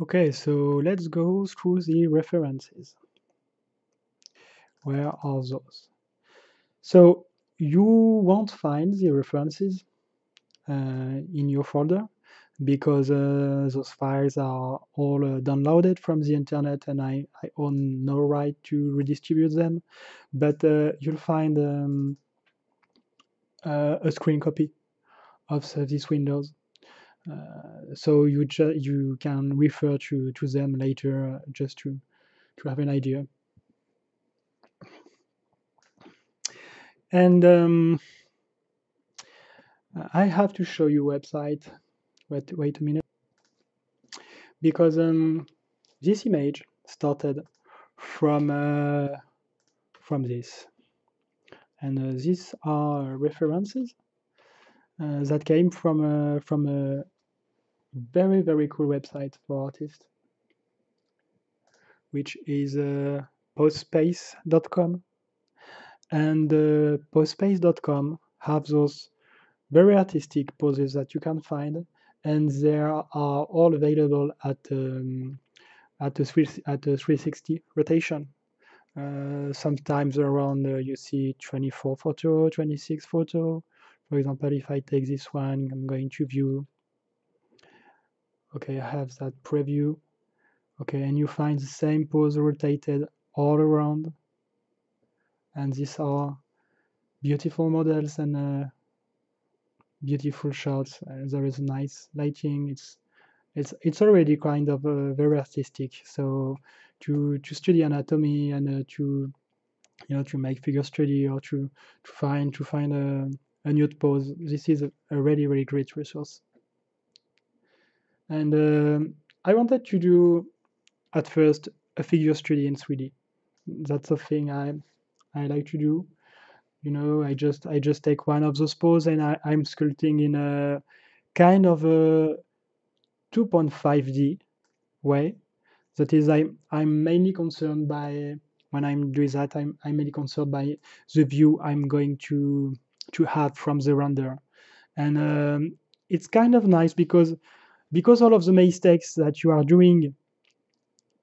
Okay, so let's go through the references. Where are those? So you won't find the references uh, in your folder because uh, those files are all uh, downloaded from the internet and I, I own no right to redistribute them. But uh, you'll find um, uh, a screen copy of these windows. Uh, so you you can refer to, to them later just to, to have an idea. And um, I have to show you website. Wait, wait a minute. Because um, this image started from uh, from this, and uh, these are references uh, that came from uh, from very very cool website for artists, which is uh, posespace.com and uh, posespace.com have those very artistic poses that you can find. And they are all available at um, at a, three, at a 360 rotation. Uh, sometimes around uh, you see 24 photo 26 photo. For example if I take this one I'm going to view okay I have that preview. Okay and you find the same pose rotated all around. And these are beautiful models and uh, beautiful shots. And there is nice lighting. It's it's it's already kind of uh, very artistic. So to to study anatomy and uh, to you know to make figure study or to to find to find a, a nude pose this is a, a really really great resource and um, I wanted to do at first a figure study in 3D that's a thing I I like to do. You know, I just I just take one of those poses and I, I'm sculpting in a kind of a 2.5D way. That is, I I'm mainly concerned by when I'm doing that. I'm I'm mainly concerned by the view I'm going to to have from the render, and um, it's kind of nice because because all of the mistakes that you are doing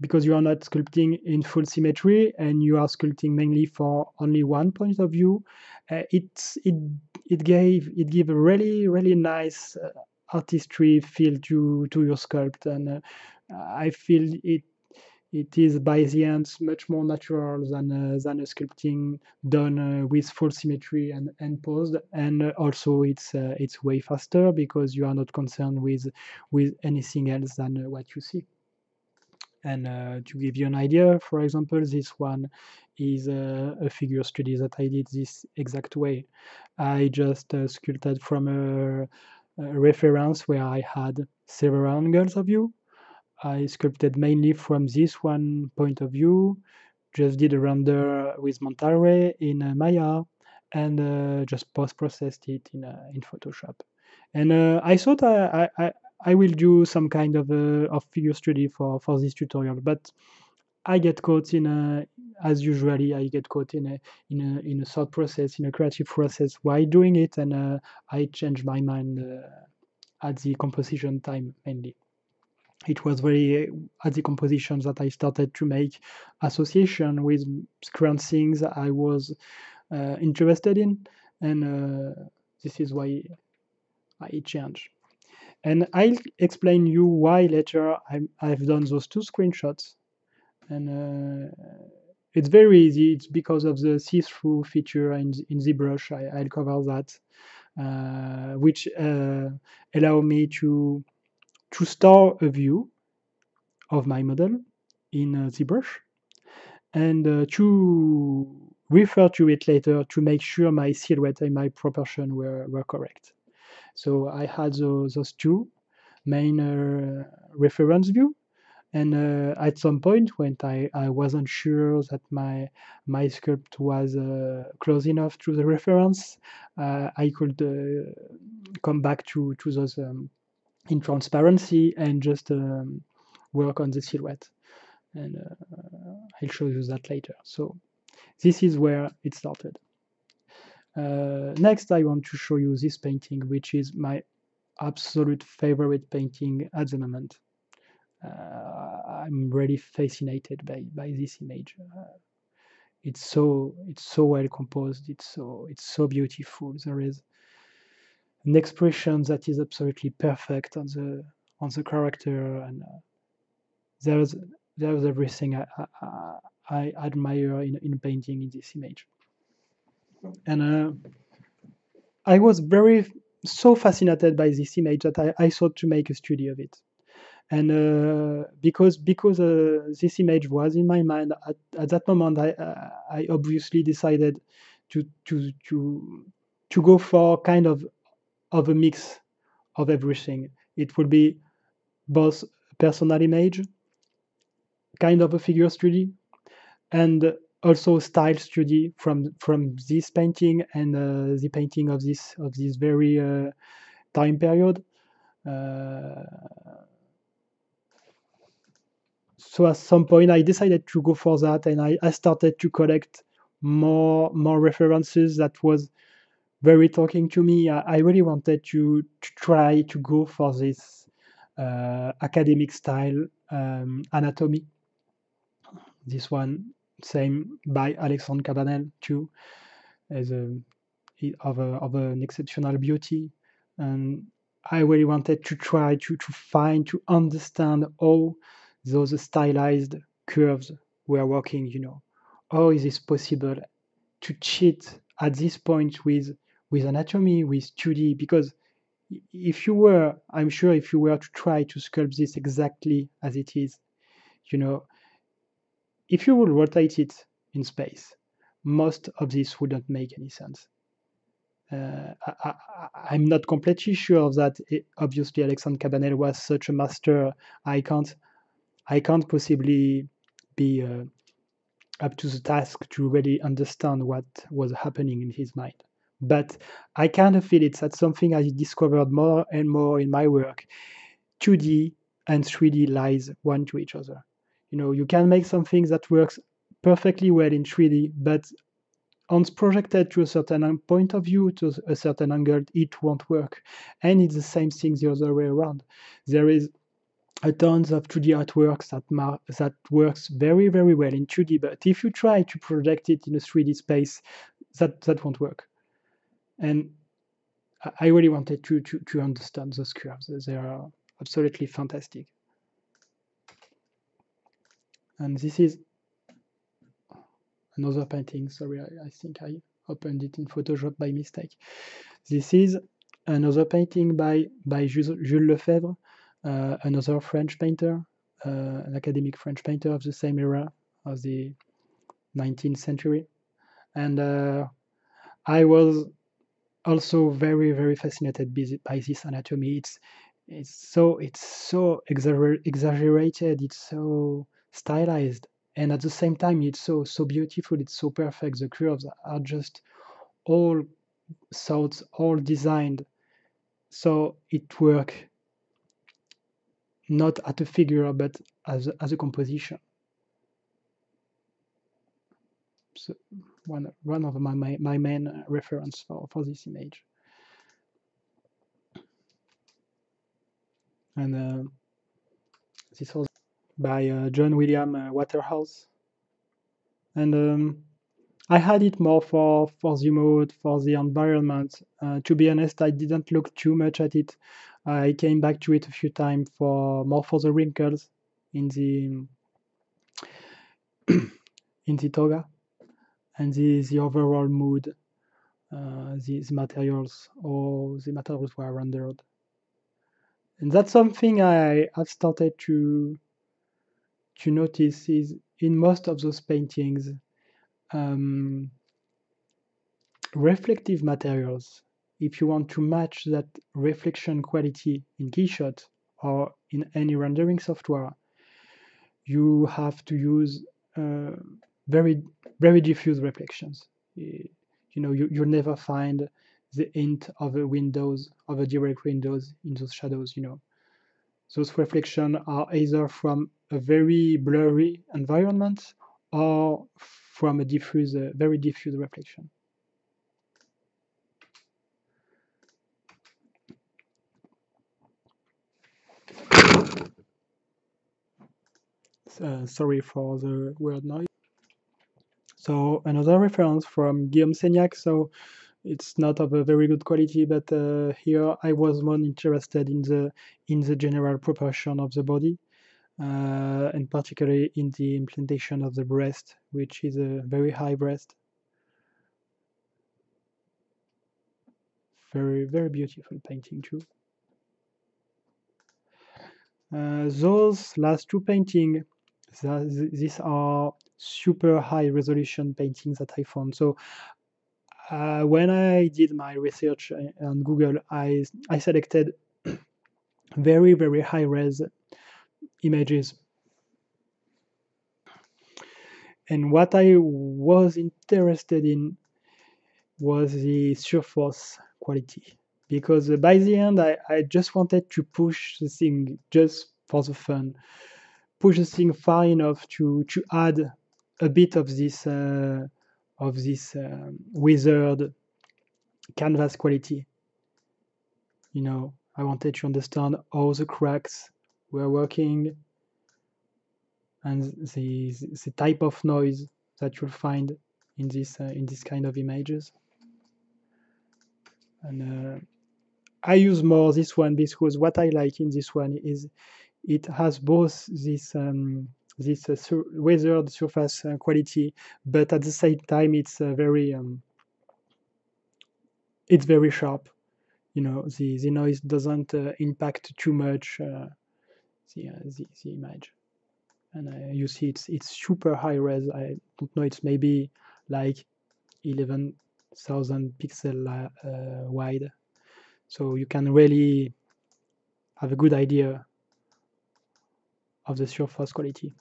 because you are not sculpting in full symmetry and you are sculpting mainly for only one point of view, uh, it it it gave it gave a really really nice uh, artistry feel to to your sculpt, and uh, I feel it it is by the end much more natural than uh, than a sculpting done uh, with full symmetry and, and posed and uh, also it's it's way faster because you are not concerned with with anything else than what you see and uh, to give you an idea, for example, this one is a, figure study that I did this exact way. I just uh, sculpted from a, a, reference where I had several angles of view. I sculpted mainly from this one point of view, just did a render with Mental in uh, Maya, and uh, just post-processed it in, uh, in Photoshop. And uh, I thought I, I, I will do some kind of a of figure study for for this tutorial, but I get caught in a as usually I get caught in a in a in a thought process in a creative process while doing it, and uh, I change my mind uh, at the composition time mainly. It was very at the compositions that I started to make association with current things I was uh, interested in, and uh, this is why I changed. And I'll explain you why later i have done those two screenshots. And uh, it's very easy. It's because of the see-through feature in, in ZBrush. I, will cover that, uh, which uh, allow me to to store a view of my model in uh, ZBrush and uh, to refer to it later to make sure my silhouette and my proportion were, were correct. So I had those, those two main uh, reference view. And uh, at some point when I, I wasn't sure that my my sculpt was uh, close enough to the reference, I could come back to, to those um, in transparency and just um, work on the silhouette. And uh, I'll show you that later. So this is where it started. Uh, next, I want to show you this painting, which is my absolute favorite painting at the moment. uh, I'm really fascinated by by this image. Uh, it's so it's so well composed. It's so it's so beautiful. There is an expression that is absolutely perfect on the on the character, and uh, there's there's everything I, I, I admire in in painting in this image. And uh, I was very so fascinated by this image that I, I thought to make a study of it and uh, because because uh, this image was in my mind at, at that moment I, uh, I obviously decided to to to to go for kind of of a mix of everything. It would be both personal image kind of a figure study and also style study from from this painting and uh, the painting of this of this very uh, time period. Uh, so at some point I decided to go for that and I, I started to collect more more references that was very talking to me. I, I really wanted to, to try to go for this uh, academic style um, anatomy. This one, same by Alexandre Cabanel too, as a of, a, of an exceptional beauty. And I really wanted to try to, to find, to understand how those stylized curves were working, you know. How is it possible to cheat at this point with with anatomy, with 2D? Because if you were, I'm sure if you were to try to sculpt this exactly as it is, you know, if you would rotate it in space, most of this wouldn't make any sense. Uh, I, am not completely sure of that it, obviously Alexandre Cabanel was such a master. I can't I can't possibly be uh, up to the task to really understand what was happening in his mind. But I kind of feel it's that something I discovered more and more in my work. 2D and 3D lies one to each other. You know, you can make something that works perfectly well in 3D, but once projected to a certain point of view, to a certain angle, it won't work. And it's the same thing the other way around. There is a tons of 2D artworks that that works very very well in 2D, but if you try to project it in a 3D space, that that won't work. And I really wanted to to to understand those curves. They are absolutely fantastic. And this is another painting. Sorry, I, I think I opened it in Photoshop by mistake. This is another painting by by Jules Lefebvre uh, another French painter, uh, an academic French painter of the same era of the 19th century. And uh, I was also very, very fascinated by this anatomy. It's it's so it's so exagger exaggerated. It's so stylized, and at the same time, it's so so beautiful. It's so perfect. The curves are just all thoughts, all designed, so it work not at a figure but as a, as a composition. So one one of my my, my main reference for, for this image. And uh, this was by uh, John William uh, Waterhouse. And um, I had it more for, for the mode, for the environment. Uh, to be honest, I didn't look too much at it. I came back to it a few times for more for the wrinkles in the in the toga and the, the overall mood, uh, the, the materials or the materials were rendered. And that's something I have started to to notice is in most of those paintings, um, reflective materials if you want to match that reflection quality in Keyshot or in any rendering software, you have to use uh, very very diffuse reflections. You know, you, you'll never find the hint of a windows of a direct windows in those shadows. You know, those reflections are either from a very blurry environment or from a diffuse, very diffuse reflection. Uh, sorry for the weird noise. So another reference from Guillaume Seignac. So it's not of a very good quality, but uh, here I was more interested in the in the general proportion of the body, uh, and particularly in the implantation of the breast, which is a very high breast. Very very beautiful painting too. Uh, those last two paintings, these are super high resolution paintings that I found. So uh, when I did my research uh, on Google, I, I selected very, very high res images. And what I was interested in was the surface quality because by the end I, I just wanted to push the thing just for the fun push the thing far enough to to add a bit of this uh, of this um, withered canvas quality. You know i wanted to understand how the cracks were working and the, the type of noise that you'll find in this uh, in this kind of images. And uh, I use more this one because what I like in this one is it has both this um, this uh, sur weathered surface uh, quality, but at the same time it's uh, very um, it's very sharp. You know, the the noise doesn't uh, impact too much uh, the, uh, the, the image, and you see it's it's super high res. I don't know, it's maybe like eleven thousand pixel wide so you can really have a good idea of the surface quality.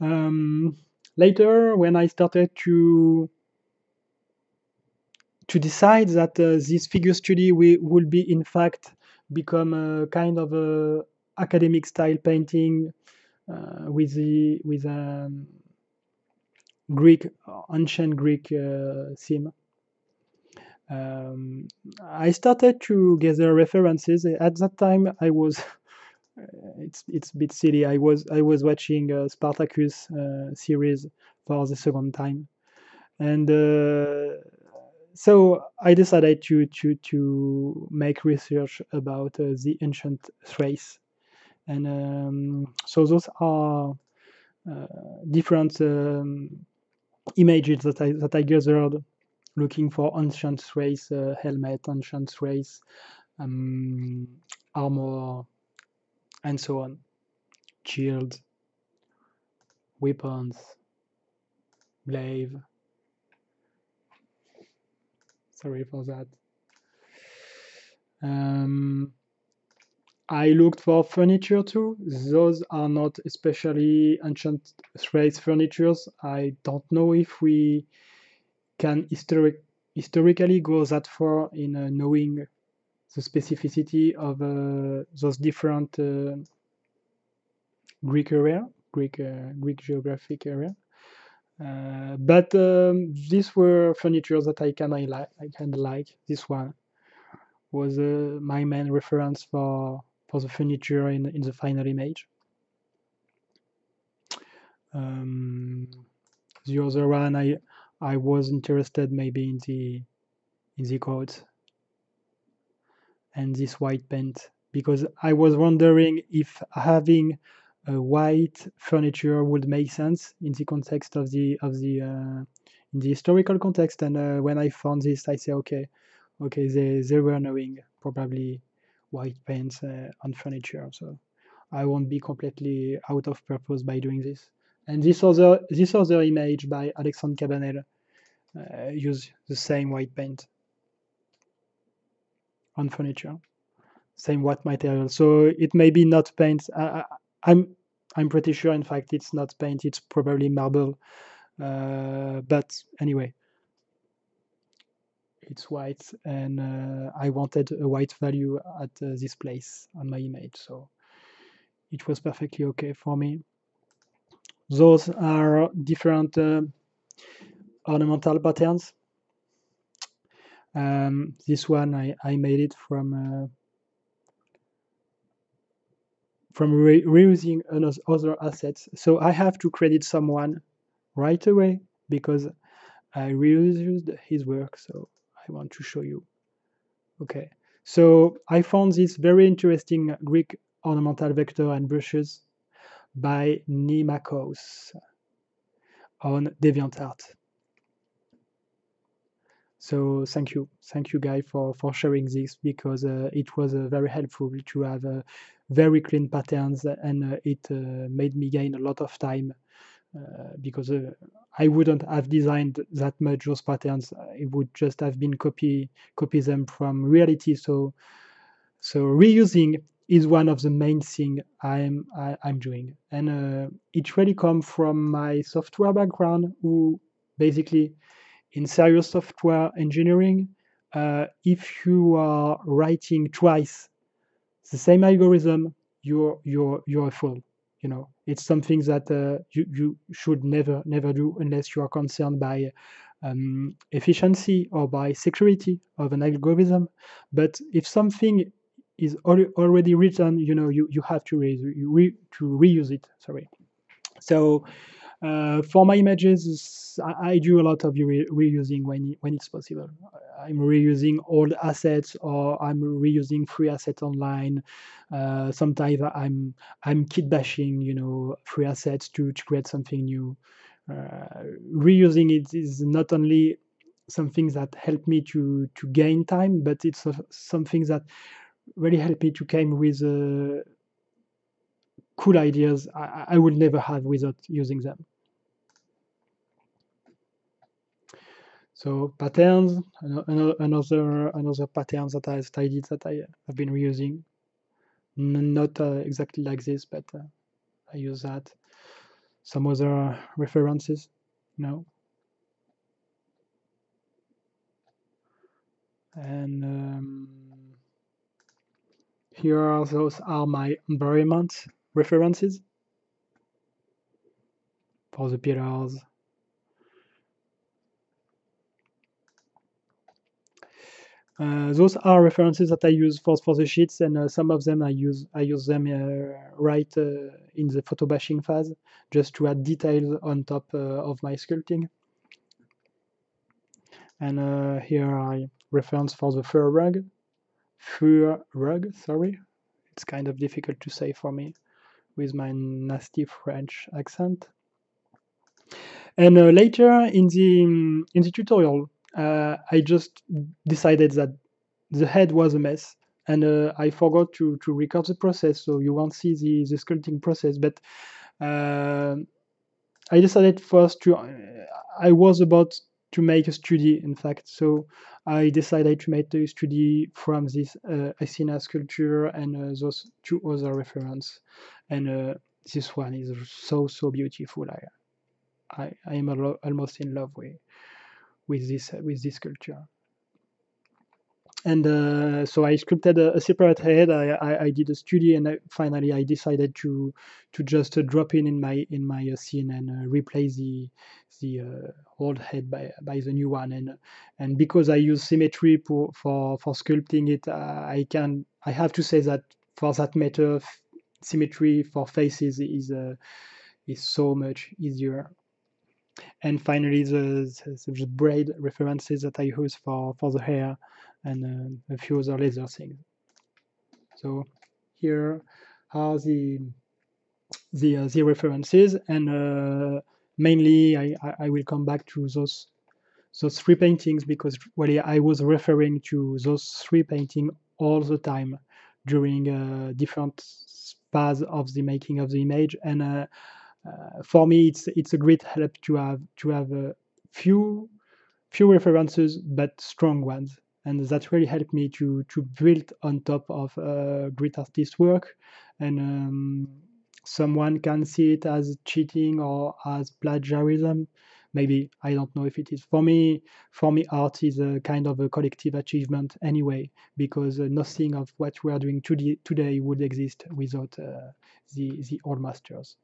Um, later, when I started to to decide that uh, this figure study will be in fact become a kind of a academic style painting uh, with the with um, Greek, ancient Greek uh, theme. Um, I started to gather references. At that time, I was it's it's a bit silly. I was I was watching uh, Spartacus uh, series for the second time, and uh, so I decided to to to make research about uh, the ancient Thrace, and um, so those are uh, different um, images that I that I gathered looking for ancient Thrace uh, helmet, ancient Thrace um, armor, and so on, shield, weapons, glaive. Sorry for that. Um, I looked for furniture too. Those are not especially ancient Thrace furnitures. I don't know if we can historic, historically go that far in uh, knowing the specificity of uh, those different uh, Greek area, Greek uh, Greek geographic area. Uh, but um, these were furniture that I kind of like. I kind of like this one was uh, my main reference for for the furniture in, in the final image. Um, the other one, I I was interested maybe in the in the codes and this white paint because I was wondering if having a white furniture would make sense in the context of the of the uh, in the historical context. And uh, when I found this, I say, okay, okay, they they were knowing probably white paints uh, on furniture. So I won't be completely out of purpose by doing this. And this other this other image by Alexandre Cabanel uh, use the same white paint on furniture, same white material. So it may be not paint. I, I'm I'm pretty sure, in fact, it's not paint. It's probably marble. Uh, but anyway, it's white and uh, I wanted a white value at uh, this place on my image so it was perfectly okay for me those are different uh, ornamental patterns Um, this one I, I made it from uh, from re reusing other assets. So I have to credit someone right away because I reused his work. So I want to show you. Okay, so I found this very interesting Greek ornamental vector and brushes by Nimakos on DeviantArt. So thank you, thank you, Guy, for for sharing this because uh, it was uh, very helpful to have uh, very clean patterns, and uh, it uh, made me gain a lot of time uh, because I wouldn't have designed that much those patterns. It would just have been copy copy them from reality. So so reusing is one of the main thing I'm I, am i am doing, and it really come from my software background, who basically in serious software engineering, uh, if you are writing twice the same algorithm, you're you're you're a fool. You know, it's something that uh, you you should never never do unless you are concerned by um, efficiency or by security of an algorithm. But if something is al already written, you know, you, you have to, re to reuse it. Sorry. So uh, for my images, I, I, do a lot of re reusing when when it's possible. I'm reusing old assets, or I'm reusing free assets online. Uh, sometimes I'm I'm kit bashing, you know, free assets to to create something new. Uh, reusing it is not only something that helped me to to gain time, but it's something that really helped me to came with uh, cool ideas I, I would never have without using them. So patterns, another another patterns that I studied that I have been reusing. Not uh, exactly like this, but uh, I use that. Some other references, no. And um, here are those are my environment references for the pillars Uh, those are references that I use for, for the sheets, and uh, some of them I use I use them uh, right uh, in the photo bashing phase, just to add details on top uh, of my sculpting. And uh, here I reference for the fur rug, fur rug. Sorry, it's kind of difficult to say for me with my nasty French accent. And later in the in the tutorial, uh, I just decided that the head was a mess and uh, I forgot to, to record the process, so you won't see the, the sculpting process. But uh, I decided first to, I was about to make a study, in fact, so I decided to make the study from this uh, Athena sculpture and uh, those two other reference. And uh, this one is so, so beautiful. I, I, I am almost in love with with this with this sculpture. And uh, so I sculpted a, a separate head. I, I, I, did a study, and I, finally I decided to to just uh, drop in in my in my uh, scene and uh, replace the the uh, old head by by the new one. And and because I use symmetry for for, for sculpting it, uh, I can I have to say that for that matter, symmetry for faces is is so much easier and finally the, the, the, braid references that I use for, for the hair and uh, a few other laser things. So here are the the, uh, the references and uh, mainly I, I will come back to those those three paintings because well I was referring to those three paintings all the time during uh, different paths of the making of the image and uh, for me, it's it's a great help to have to have a few few references but strong ones, and that really helped me to to build on top of a great artist work, and um, someone can see it as cheating or as plagiarism. Maybe i don't know if it is. For me for me art is a kind of a collective achievement anyway because uh, nothing of what we are doing today, today would exist without uh, the the old masters